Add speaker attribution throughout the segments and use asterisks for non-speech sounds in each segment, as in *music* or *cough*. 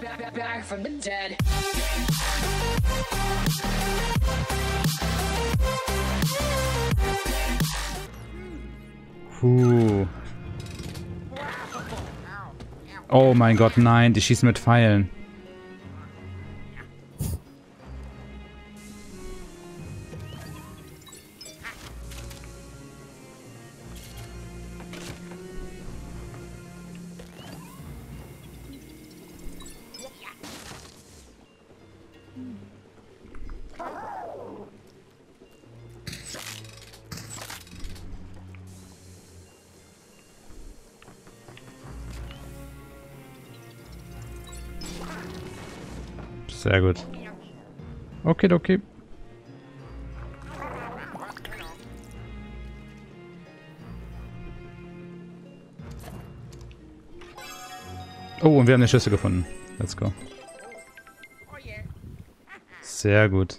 Speaker 1: back, from the dead.
Speaker 2: Puh. Oh mein Gott, nein, die schießen mit Pfeilen. Sehr gut. Okay, okay. Oh, und wir haben den Schlüssel gefunden. Let's go. Sehr gut.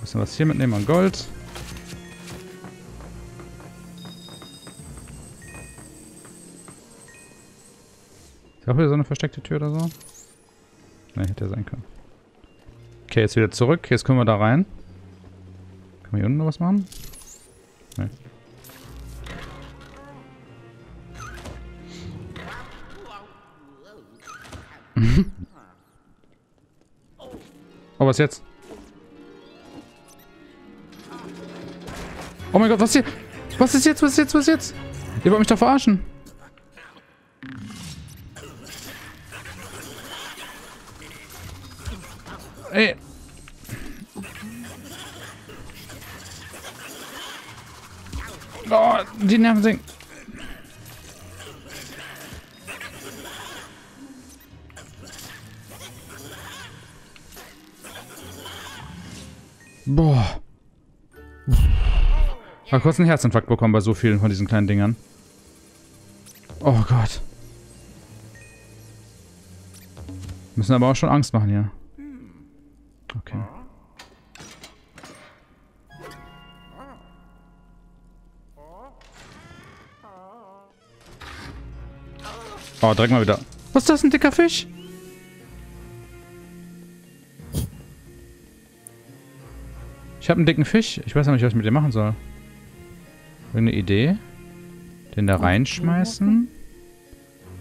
Speaker 2: Müssen wir was hier mitnehmen an Gold. Ist auch wieder so eine versteckte Tür oder so? Ne, hätte sein können. Okay, jetzt wieder zurück. Jetzt können wir da rein. Können wir hier unten noch was machen? Ne. *laughs* oh, was jetzt? Oh mein Gott, was hier? Was ist jetzt? Was ist jetzt? Was ist jetzt? Ihr wollt mich doch verarschen. Ey. Oh, die Nerven sinken. Boah. Hab kurz einen Herzinfarkt bekommen bei so vielen von diesen kleinen Dingern. Oh Gott. Müssen aber auch schon Angst machen hier. Okay. Oh, direkt mal wieder. Was ist das, ein dicker Fisch? Ich habe einen dicken Fisch. Ich weiß noch nicht, was ich mit dem machen soll. Irgendeine Idee? Den da reinschmeißen?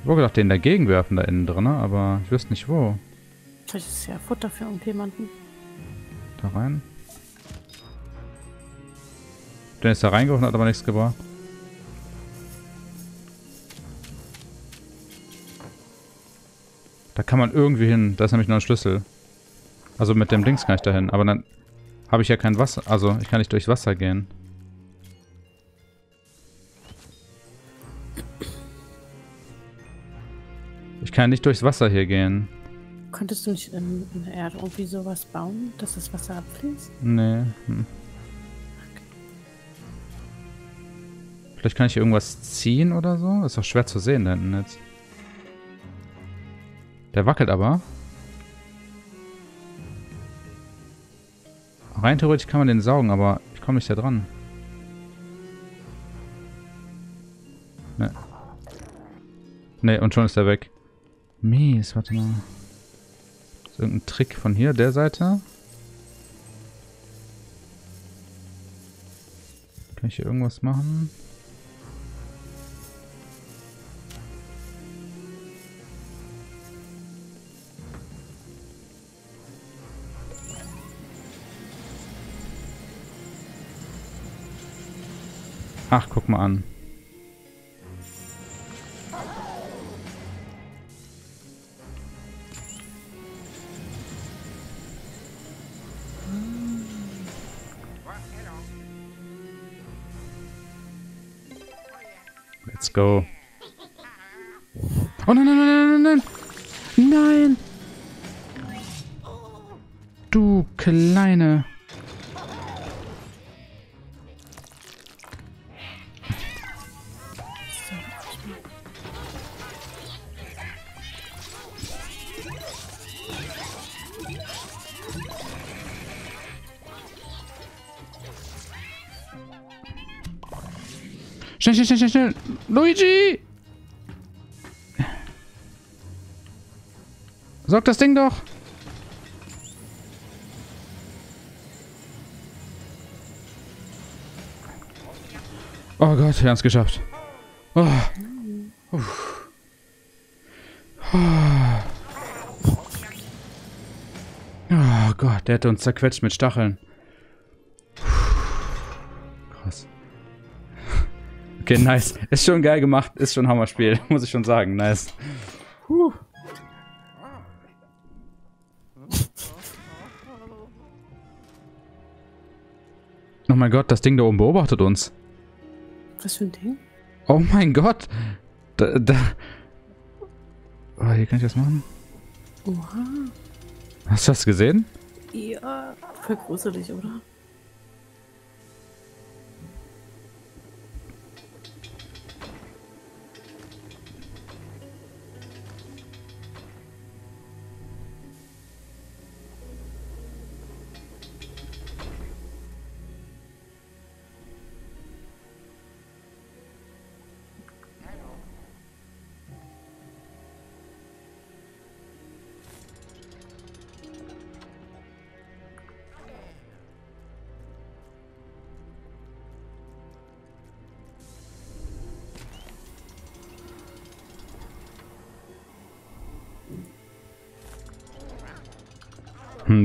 Speaker 2: Ich habe gedacht, den dagegen werfen da innen drin, aber ich wüsste nicht wo.
Speaker 3: Vielleicht ist ja Futter für irgendjemanden.
Speaker 2: Da rein. Der ist da reingeworfen, hat aber nichts gebracht. Da kann man irgendwie hin. Da ist nämlich noch ein Schlüssel. Also mit dem Dings kann ich da hin. Aber dann habe ich ja kein Wasser. Also ich kann nicht durchs Wasser gehen. Ich kann nicht durchs Wasser hier gehen.
Speaker 3: Könntest du nicht in, in der Erde irgendwie sowas bauen, dass das Wasser abfließt?
Speaker 2: Nee. Hm. Vielleicht kann ich hier irgendwas ziehen oder so? Ist doch schwer zu sehen da hinten jetzt. Der wackelt aber. Rein theoretisch kann man den saugen, aber ich komme nicht da dran. Ne. Ne, und schon ist er weg. Mies, warte mal. Irgendein Trick von hier, der Seite? Kann ich hier irgendwas machen? Ach, guck mal an. Let's go. Oh nein, nein, nein, nein, nein, nein! Du kleine... Schnell, schnell, schnell, schnell, schnell! Luigi! Sorg das Ding doch! Oh Gott, wir haben es geschafft. Oh. Uff. Oh Gott, der hätte uns zerquetscht mit Stacheln. Okay, nice. Ist schon geil gemacht. Ist schon ein Hammerspiel. *laughs* Muss ich schon sagen. Nice. Puh. Oh mein Gott, das Ding da oben beobachtet uns.
Speaker 3: Was für ein Ding?
Speaker 2: Oh mein Gott. Da, da. Oh, hier kann ich was machen.
Speaker 3: Oha.
Speaker 2: Hast du das gesehen?
Speaker 3: Ja, voll gruselig, oder?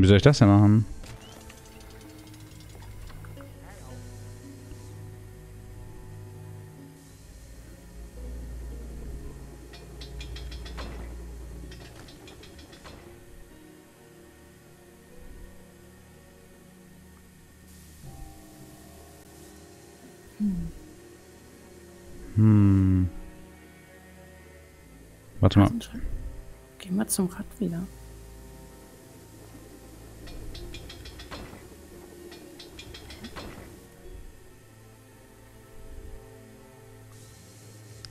Speaker 2: Wie soll ich das denn machen? Hm. Warte mal.
Speaker 3: Gehen wir zum Rad wieder.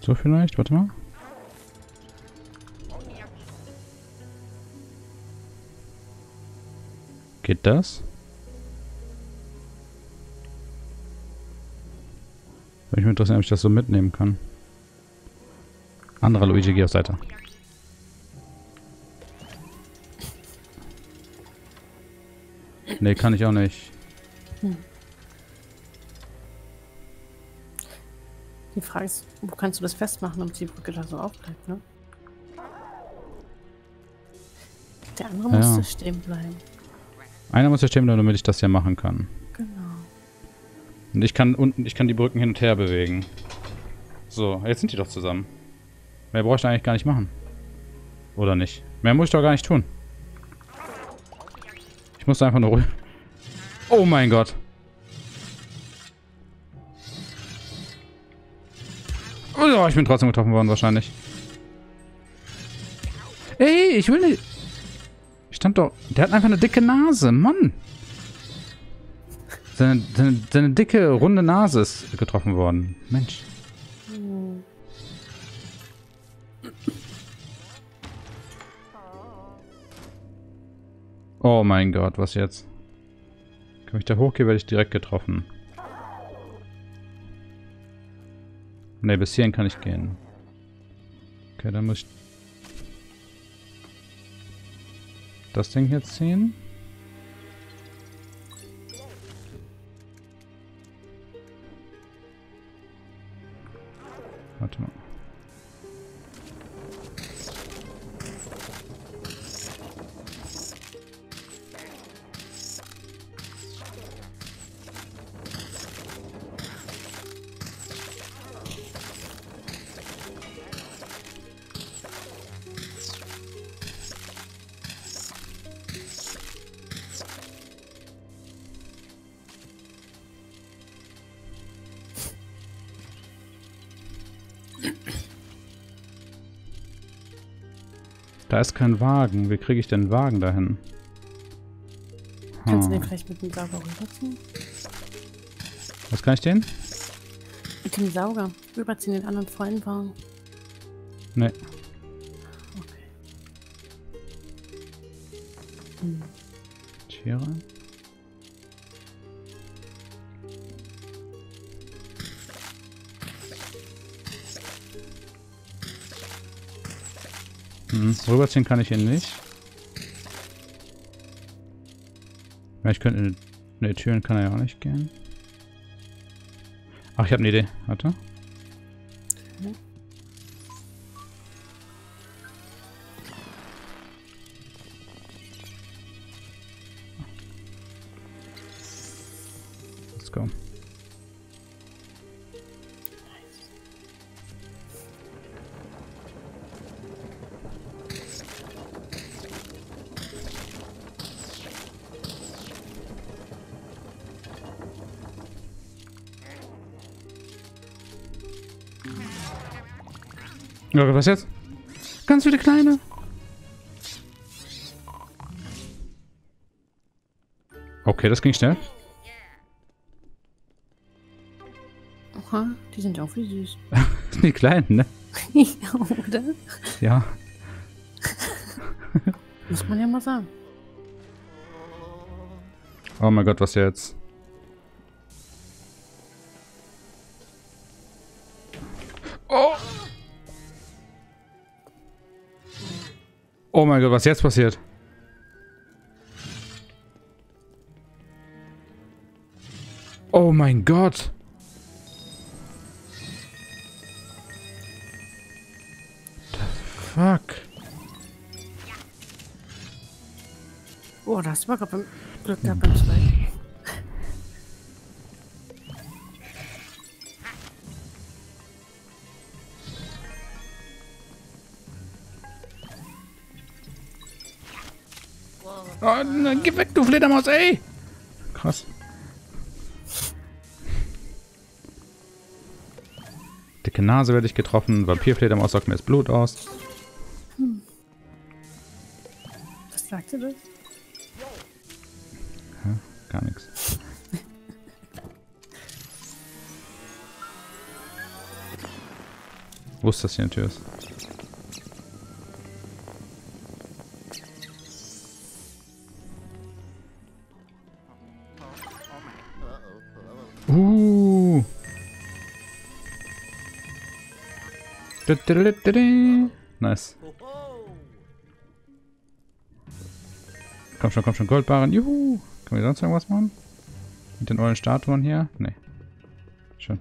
Speaker 2: So vielleicht? Warte mal. Geht das? Würde mich interessieren, ob ich das so mitnehmen kann. Anderer Luigi, geh auf Seite. Nee, kann ich auch nicht. Hm.
Speaker 3: Die Frage ist, wo kannst du das festmachen, damit die Brücke da so aufbleibt, ne? Der andere ja. musste stehen bleiben.
Speaker 2: Einer muss ja stehen bleiben, damit ich das ja machen kann.
Speaker 3: Genau.
Speaker 2: Und ich kann unten, ich kann die Brücken hin und her bewegen. So, jetzt sind die doch zusammen. Mehr brauche ich eigentlich gar nicht machen. Oder nicht? Mehr muss ich doch gar nicht tun. Ich muss einfach nur. Oh mein Gott. Oh, ich bin trotzdem getroffen worden wahrscheinlich. Ey, ich will nicht... Ich stand doch... Der hat einfach eine dicke Nase, Mann. Seine, seine, seine dicke, runde Nase ist getroffen worden. Mensch. Oh mein Gott, was jetzt? Wenn ich da hochgehe, werde ich direkt getroffen. Ne, bis hierhin kann ich gehen. Okay, dann muss ich das Ding hier ziehen. Da ist kein Wagen. Wie kriege ich denn einen Wagen dahin?
Speaker 3: Kannst du den vielleicht mit dem Sauger rüberziehen?
Speaker 2: Was kann ich den?
Speaker 3: Mit dem Sauger. Rüberziehen den anderen vollen Wagen.
Speaker 2: Nee.
Speaker 3: Okay. Hm.
Speaker 2: Hier rein. Mhm. Rüberziehen kann ich ihn nicht. Ja, ich könnte in die Türen kann er ja auch nicht gehen. Ach, ich habe eine Idee. Warte. Let's go. Ja, was jetzt? Ganz viele kleine. Okay, das ging schnell.
Speaker 3: Oha, die sind auch wie süß. *laughs*
Speaker 2: Die kleinen, ne?
Speaker 3: ja, oder?
Speaker 2: Ja.
Speaker 3: Muss man ja mal sagen.
Speaker 2: Oh mein Gott, was jetzt? Oh mein Gott, was jetzt passiert? Oh mein Gott! Fuck?
Speaker 3: Oh, da hast du mal gerade beim Glück gehabt beim zweiten.
Speaker 2: Oh, na, geh weg, du Fledermaus, ey! Krass. Dicke Nase werde ich getroffen. Vampirfledermaus saugt mir das Blut aus.
Speaker 3: Was sagte das?
Speaker 2: Gar nichts. *laughs* Wusste, dass hier eine Tür ist. Nice. Komm schon, komm schon, Goldbarren. Juhu. Können wir sonst irgendwas machen? Mit den ollen Statuen hier? Nee. Schön.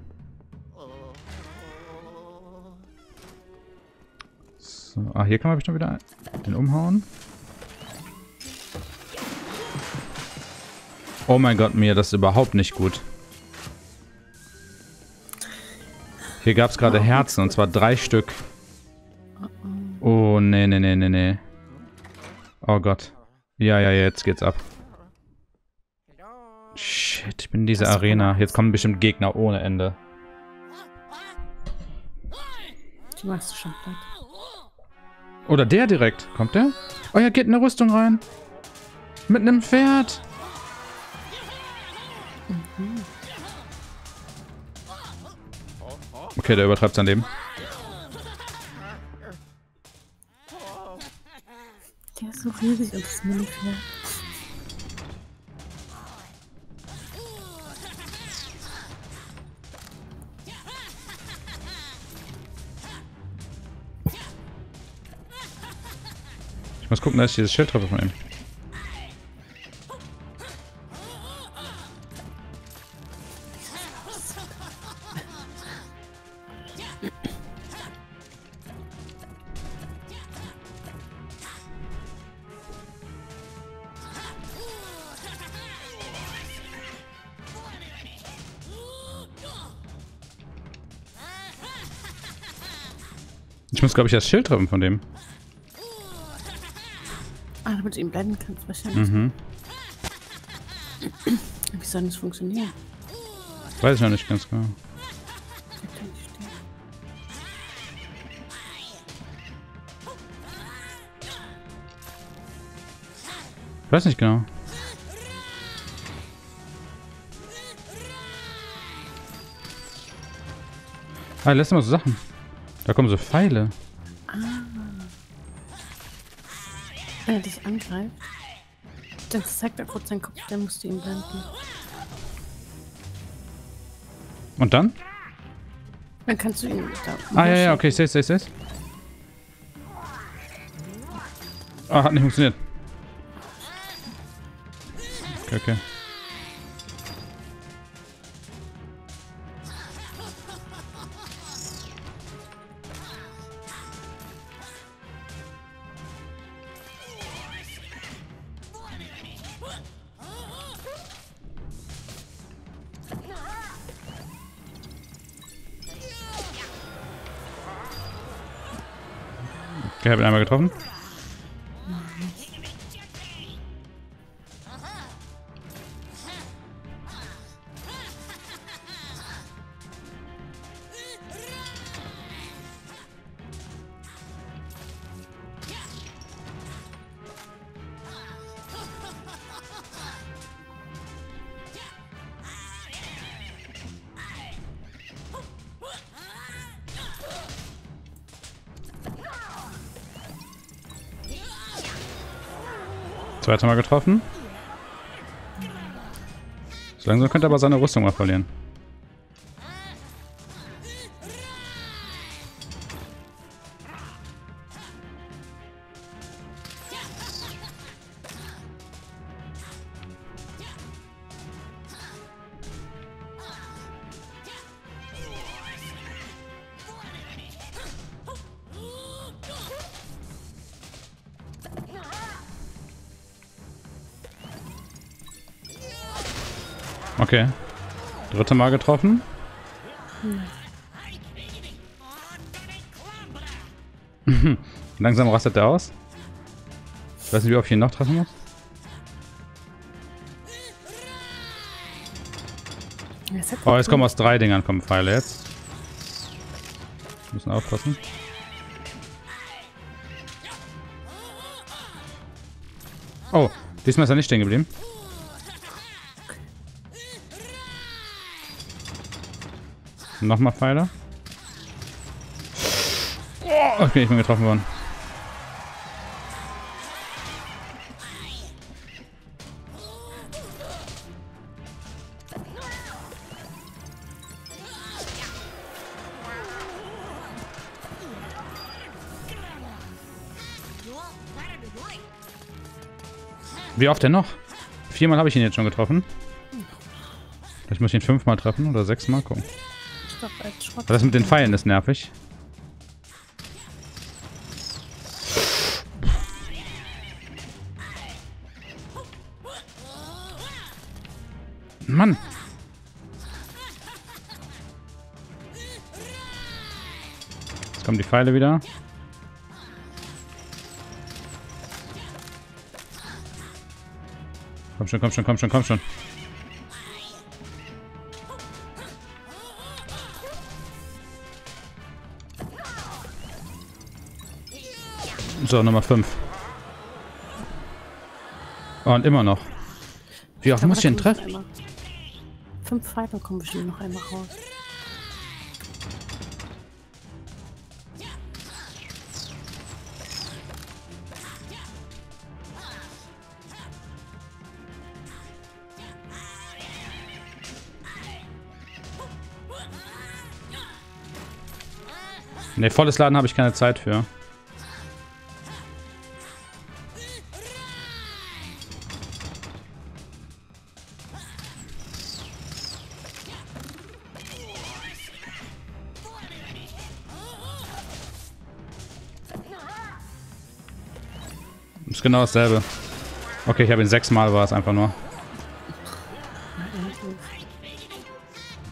Speaker 2: So, ah, hier kann man bestimmt wieder den umhauen. Oh mein Gott, mir, das überhaupt nicht gut. Hier gab es gerade Herzen, und zwar drei Stück. Oh, nee, nee, nee, nee, nee. Oh Gott. Ja, ja, jetzt geht's ab. Shit, ich bin in dieser Arena. Jetzt kommen bestimmt Gegner ohne Ende.
Speaker 3: Die machst du schon platt.
Speaker 2: Oder der direkt. Kommt der? Oh ja, geht in eine Rüstung rein. Mit einem Pferd. Okay, der übertreibt sein Leben.
Speaker 3: Der ist so riesig und das Minifär.
Speaker 2: Ich muss gucken, dass ich dieses Schild treffe von ihm. Ich muss, glaube ich, das Schild treffen von dem.
Speaker 3: Ah, damit du ihn blenden kannst wahrscheinlich.
Speaker 2: Mhm.
Speaker 3: Wie soll das funktionieren?
Speaker 2: Weiß ich noch nicht ganz genau.
Speaker 3: Stehen.
Speaker 2: Weiß nicht genau. Ah, lässt immer so Sachen. Da kommen so Pfeile.
Speaker 3: Wenn er dich angreift, dann zeigt er kurz seinen Kopf, dann musst du ihn blenden.
Speaker 2: Und dann?
Speaker 3: Dann kannst du ihn da.
Speaker 2: Ah, ja, ja, okay, seh's, seh's, seh's. Ah, hat nicht funktioniert. Okay, okay. Okay, hab ihn einmal getroffen. Zweite Mal getroffen. So langsam könnte er aber seine Rüstung mal verlieren. Okay. Dritte Mal getroffen. *laughs* Langsam rastet er aus. Ich weiß nicht, wie oft ich ihn noch treffen muss. Oh, jetzt kommen aus drei Dingern kommen Pfeile jetzt. Müssen aufpassen. Oh, diesmal ist er nicht stehen geblieben. Nochmal Pfeile. Oh, okay, ich bin getroffen worden. Wie oft denn noch? Viermal habe ich ihn jetzt schon getroffen. Vielleicht muss ich ihn fünfmal treffen oder sechsmal gucken.
Speaker 3: Stopp, als Schrott.
Speaker 2: Das mit den Pfeilen ist nervig. Mann! Jetzt kommen die Pfeile wieder. Komm schon, komm schon, komm schon, komm schon. So, Nummer 5. und immer noch. Wie oft muss ich
Speaker 3: noch
Speaker 2: treffen?
Speaker 3: Fünf Pfeile kommen bestimmt noch einmal raus.
Speaker 2: Ne, volles Laden habe ich keine Zeit für. Ist genau dasselbe. Okay, ich habe ihn sechsmal war es einfach nur.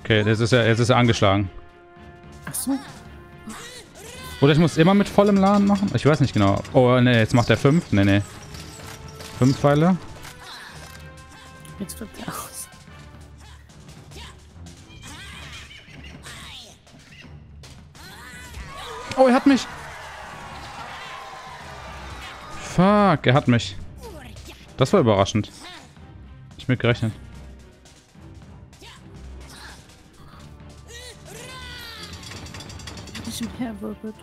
Speaker 2: Okay, jetzt ist er, jetzt ist er angeschlagen.
Speaker 3: Achso,
Speaker 2: Oder ich muss immer mit vollem Laden machen? Ich weiß nicht genau. Oh, ne, jetzt macht er fünf. Ne, ne. Fünf Pfeile.
Speaker 3: jetzt flippt er
Speaker 2: Fuck, er hat mich. Das war überraschend. Nicht mit gerechnet.
Speaker 3: Ich ihm herwirbelt.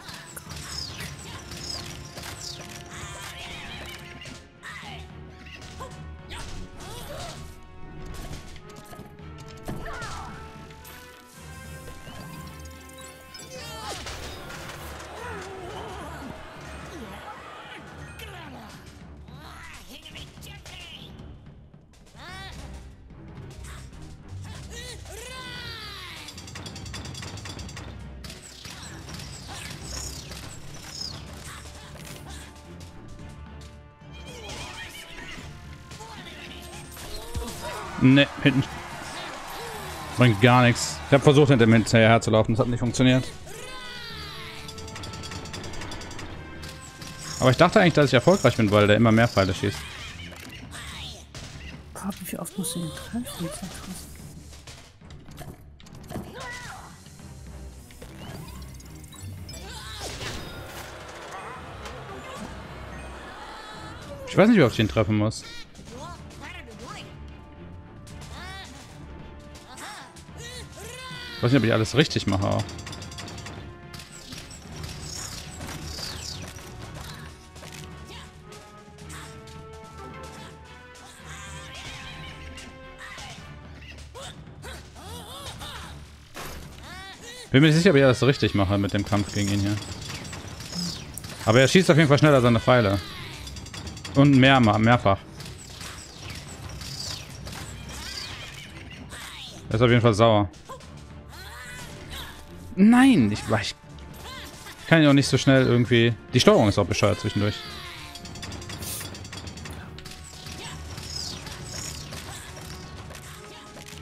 Speaker 2: Ne, hinten. Bringt gar nichts. Ich habe versucht, hinter mir hinterher zu laufen. Das hat nicht funktioniert. Aber ich dachte eigentlich, dass ich erfolgreich bin, weil der immer mehr Pfeile schießt.
Speaker 3: Boah, wie viel oft musst du ihn treffen?
Speaker 2: Ich weiß nicht, wie oft ich ihn treffen muss. Ich weiß nicht, ob ich alles richtig mache. Bin mir nicht sicher, ob ich alles richtig mache mit dem Kampf gegen ihn hier. Aber er schießt auf jeden Fall schneller seine Pfeile. Und mehr, mehrfach. Er ist auf jeden Fall sauer. Nein, ich, ich kann ihn auch nicht so schnell irgendwie... Die Steuerung ist auch bescheuert zwischendurch.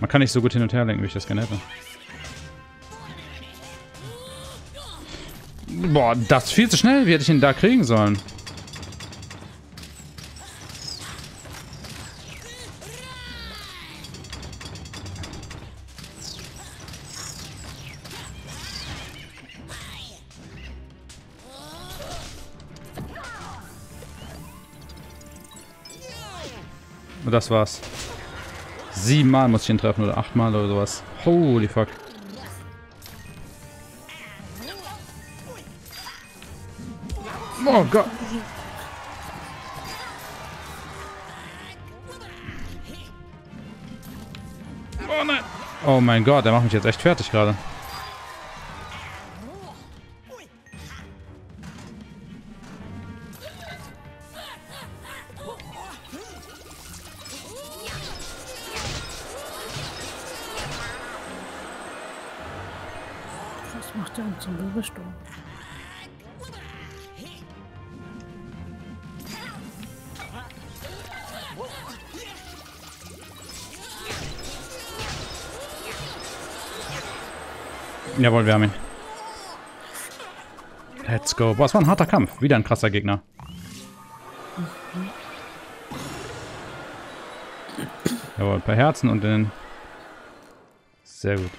Speaker 2: Man kann nicht so gut hin und her lenken, wie ich das gerne hätte. Boah, das ist viel zu schnell. Wie hätte ich ihn da kriegen sollen? Das war's. Siebenmal muss ich ihn treffen oder achtmal oder sowas. Holy fuck. Oh Gott. Oh nein. Oh mein Gott, der macht mich jetzt echt fertig gerade. Jawohl, wir haben ihn. Let's go. Boah, es war ein harter Kampf. Wieder ein krasser Gegner. Jawohl, ein paar Herzen und den... Sehr gut.